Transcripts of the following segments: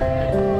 Bye.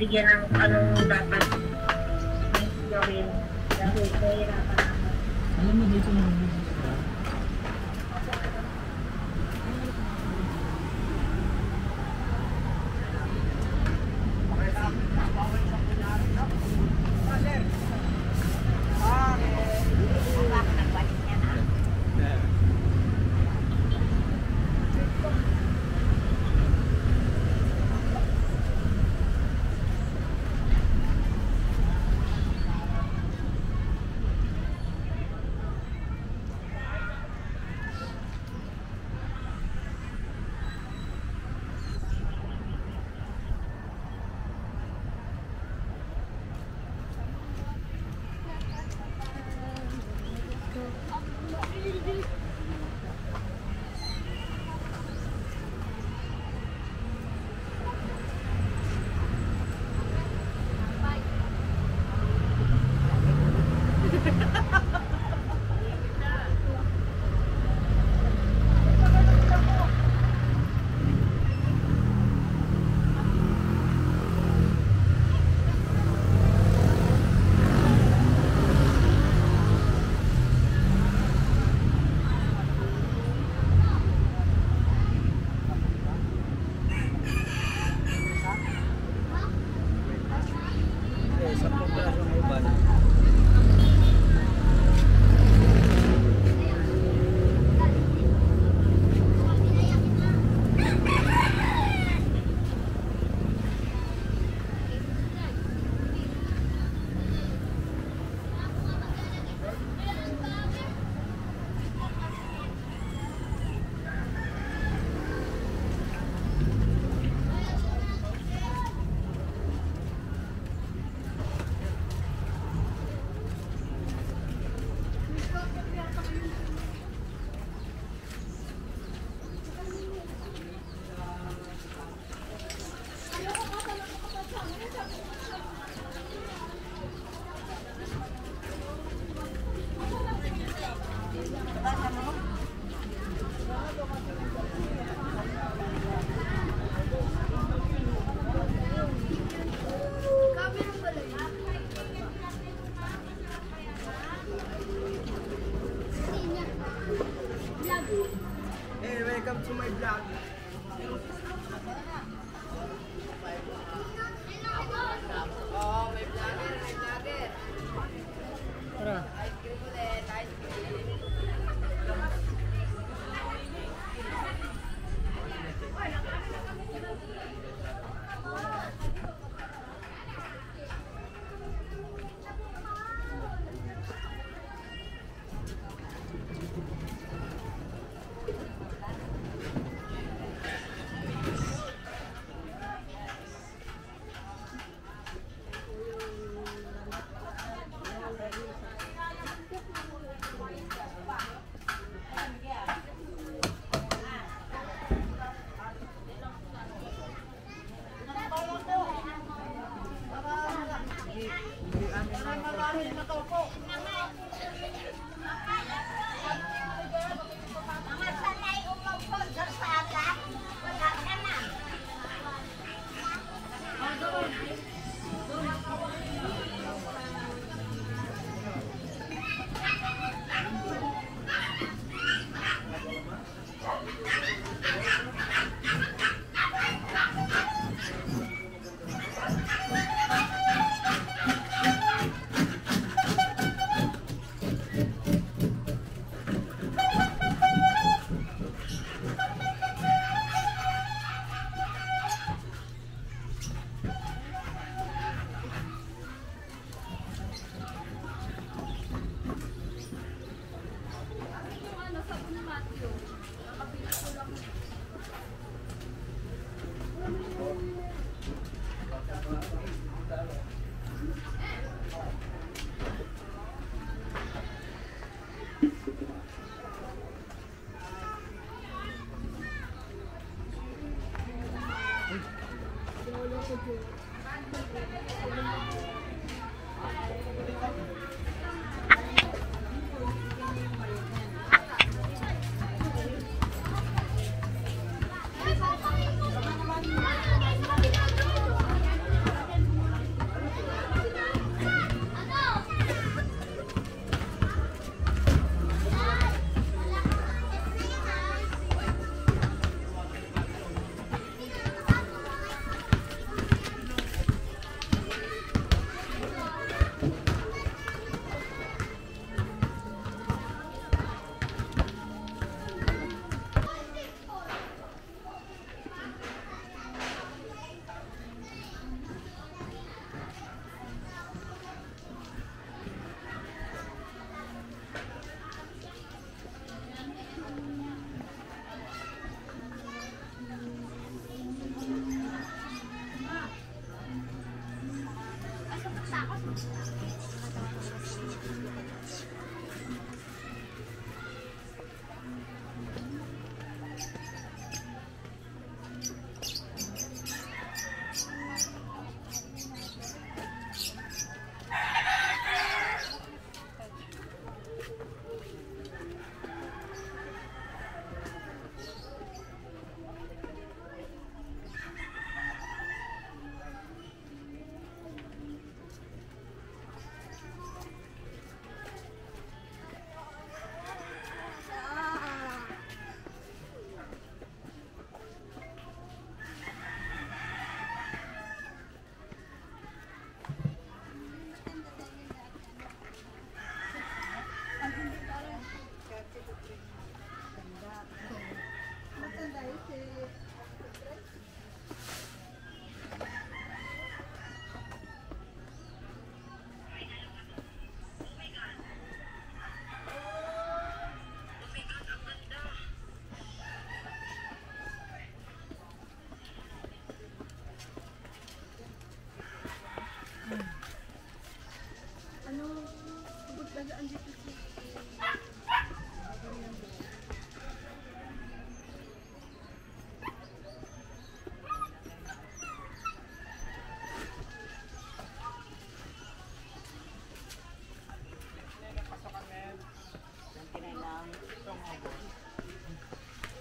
Mabigyan ng Bye.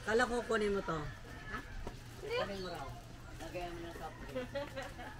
Kala ko kunin mo to. Kunin mo raw. Lagayan mo ng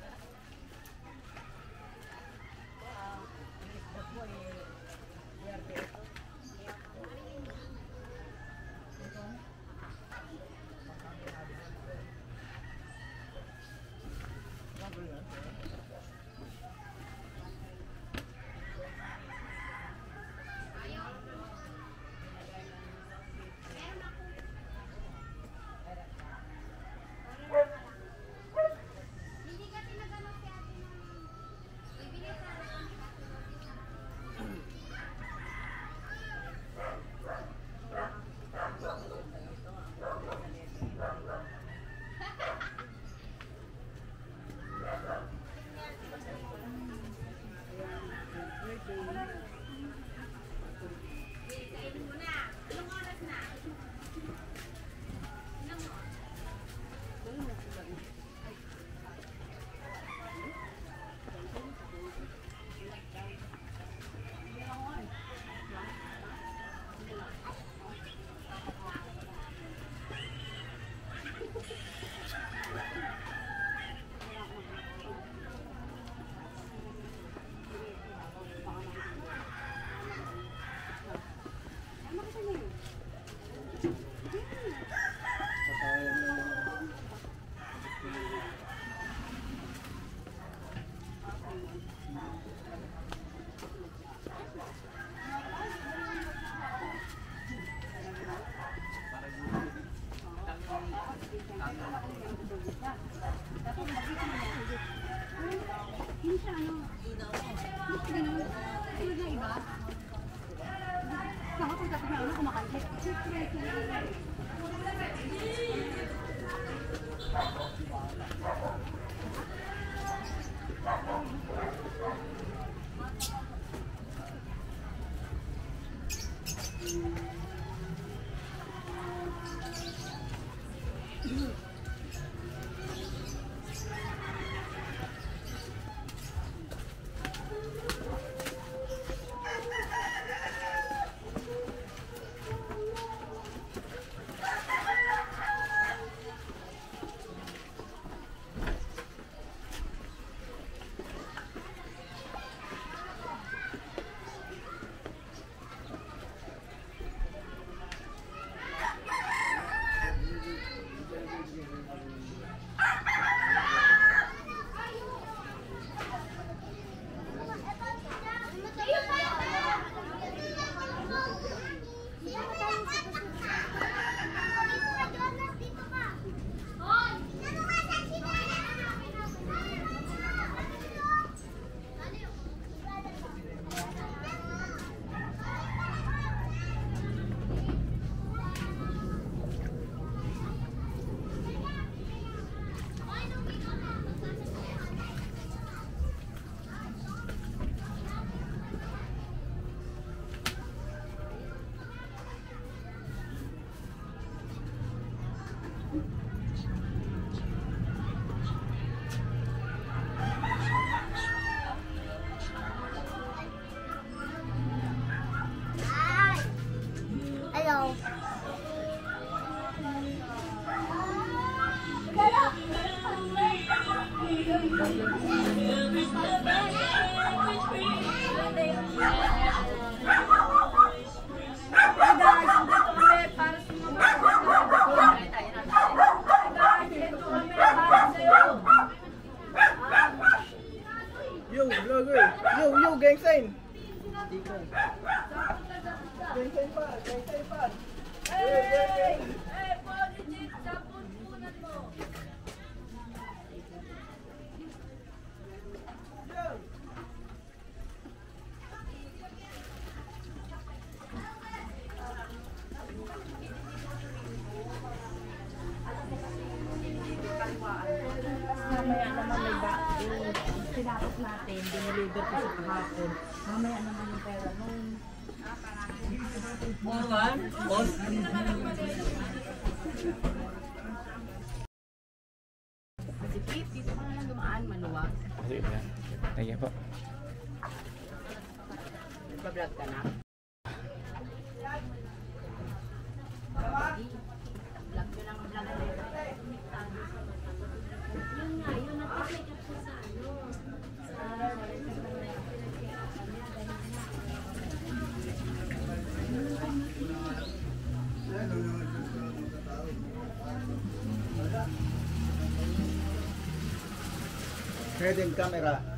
cup. Hello. En cámara.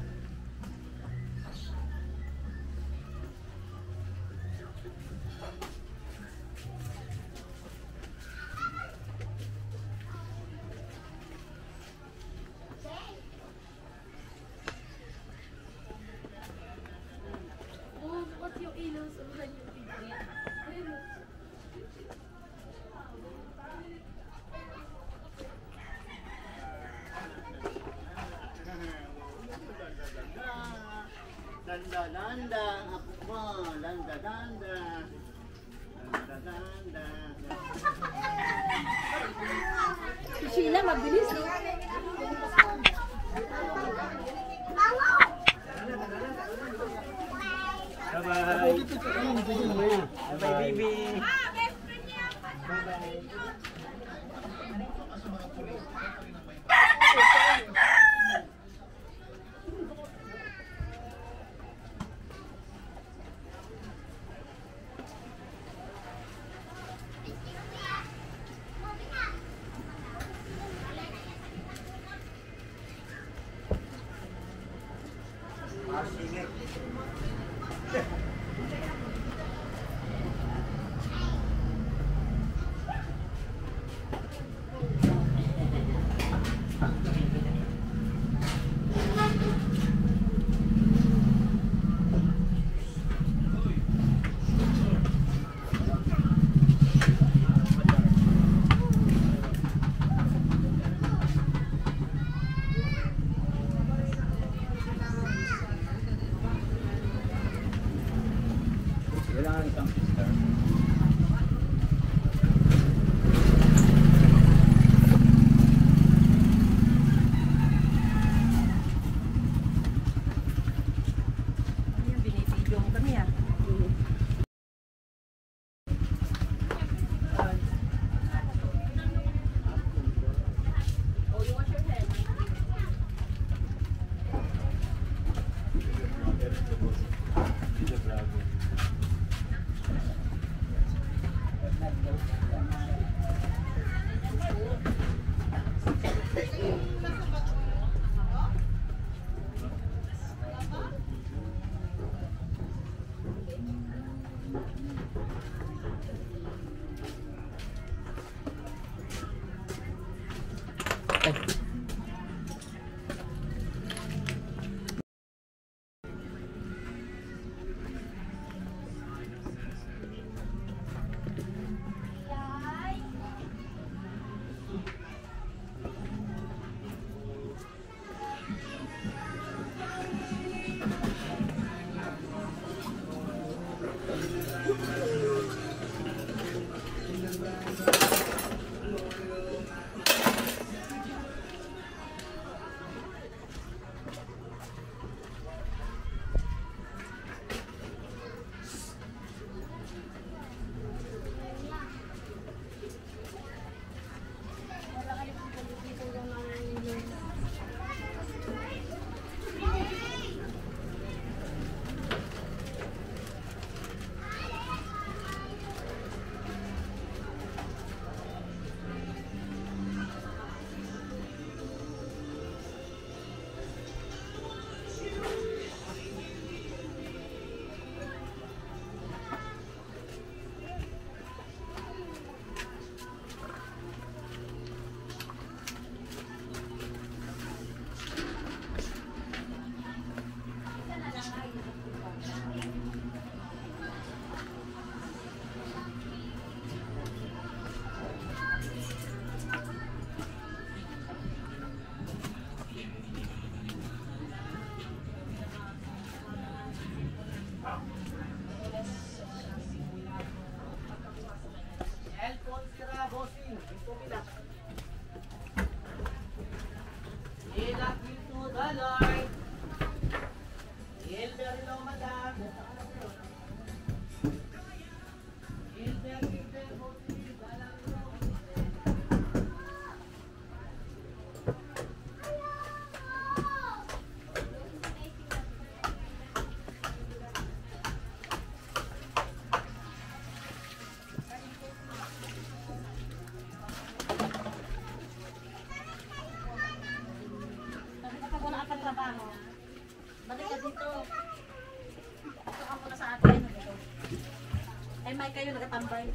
Ay, may kayo nagatambay.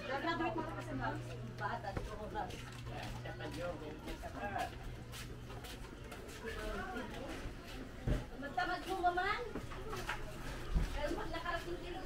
Graduate mo ka kasi ma'am. Bata, dito ko ba? Magtamad mo ba man? Pero pag nakarating kilo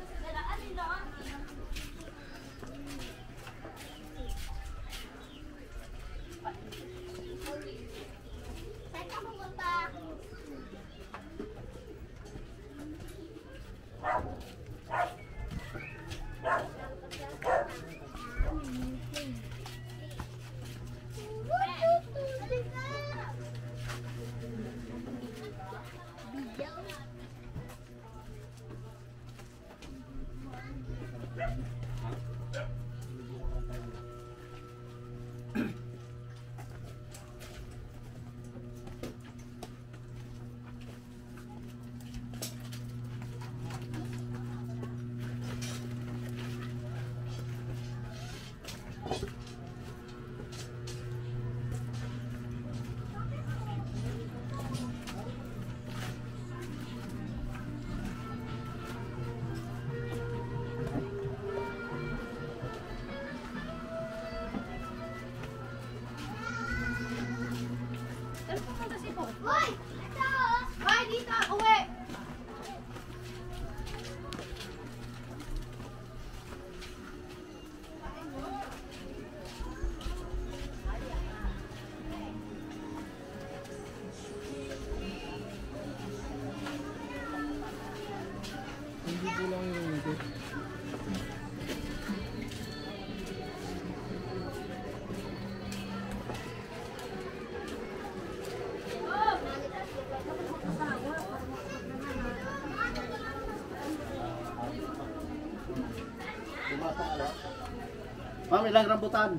Ma'am, ilang rambutan?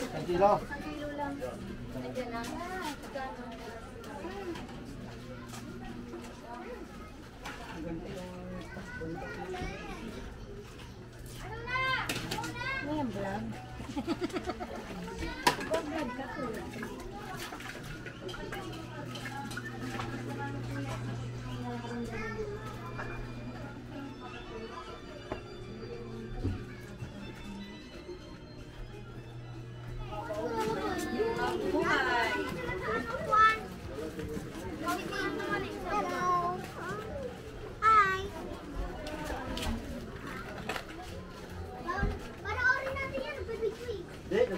Isang kilo.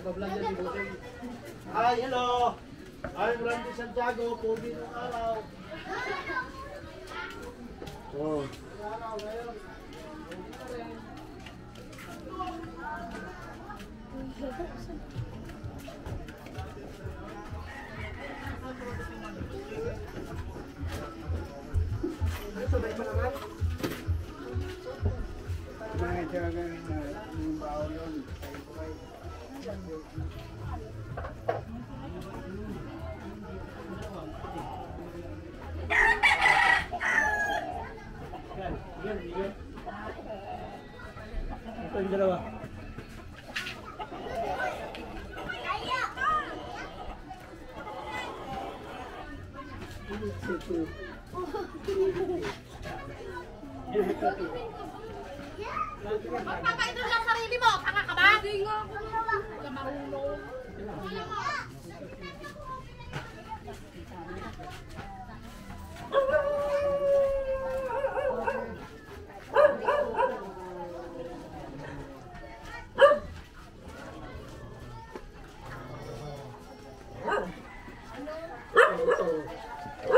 Nagpa-vlog yan si Bossing. Hi, hello! I'm Randy Santiago, Pogi ng araw. Oh. Mga Woo!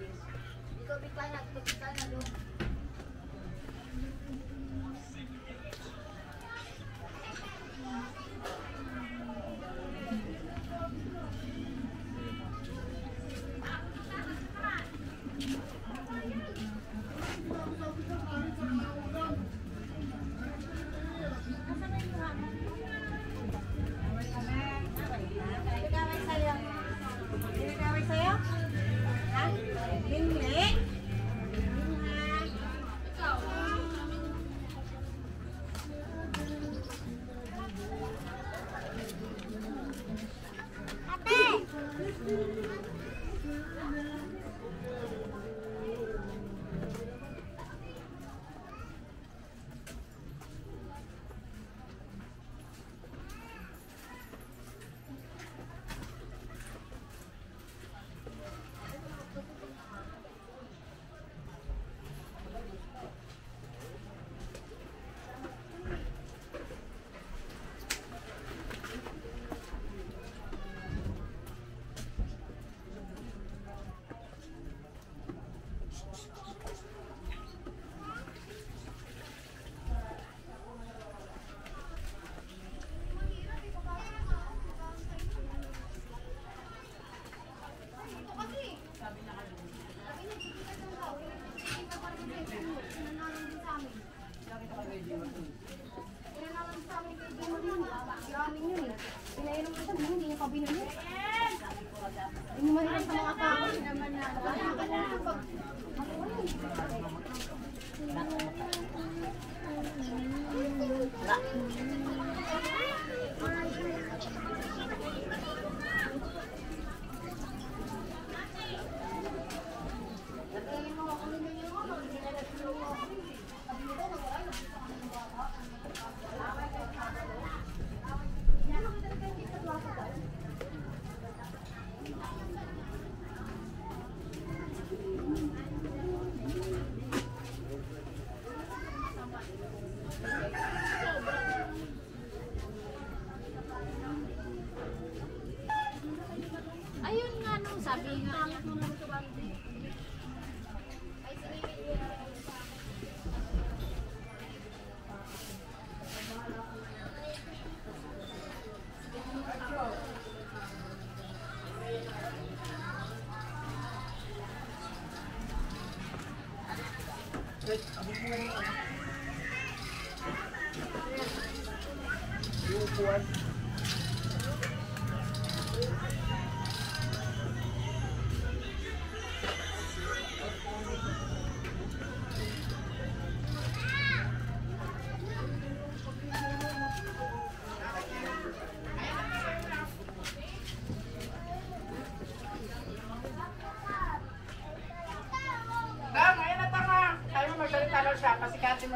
Pinagaway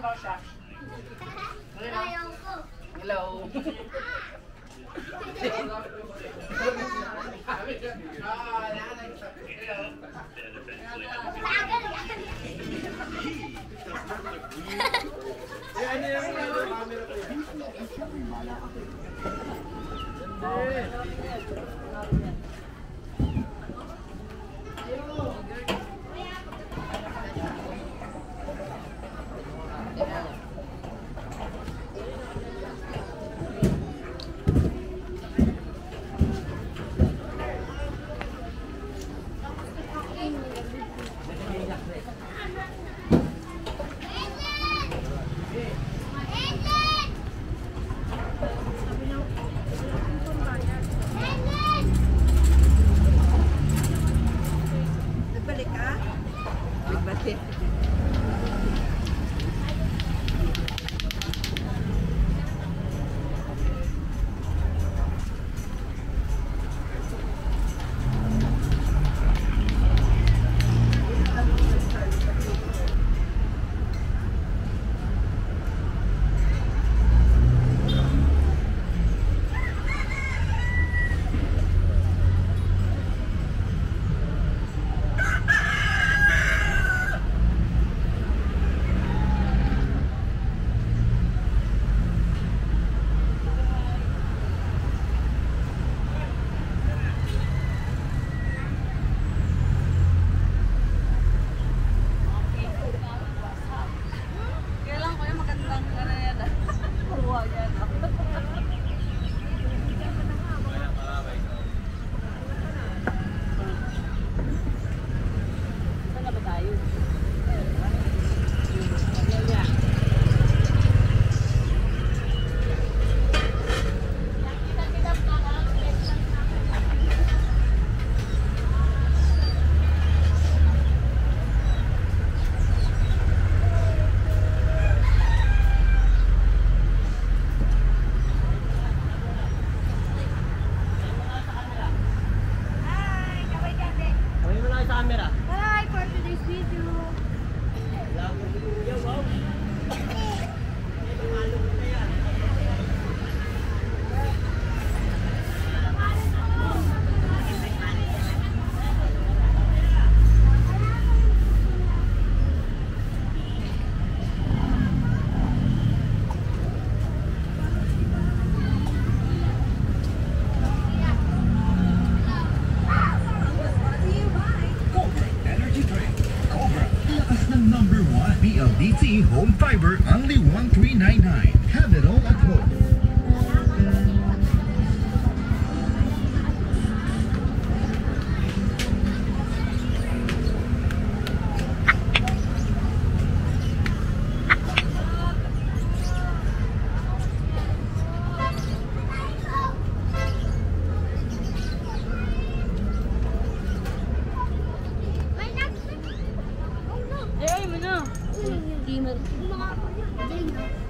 pasikatin mo Mom,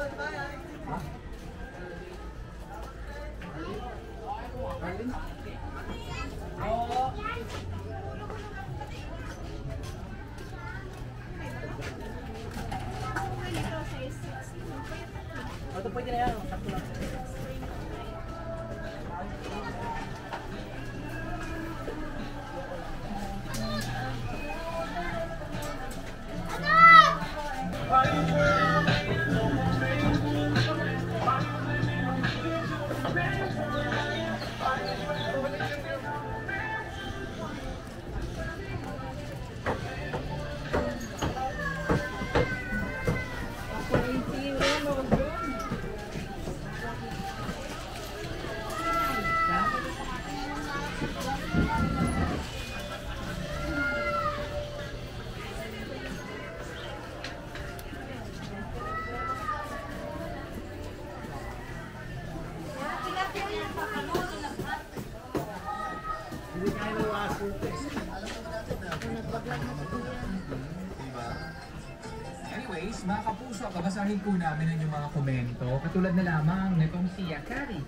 来来来来来来来来来来 babasahin po namin ang inyong mga komento. Katulad na lamang nitong si Kari.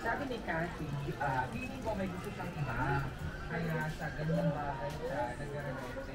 Sabi ni Cathy, ah, feeling ko may gusto siyang iba. Kaya sa ganung bagay siya nag-remote.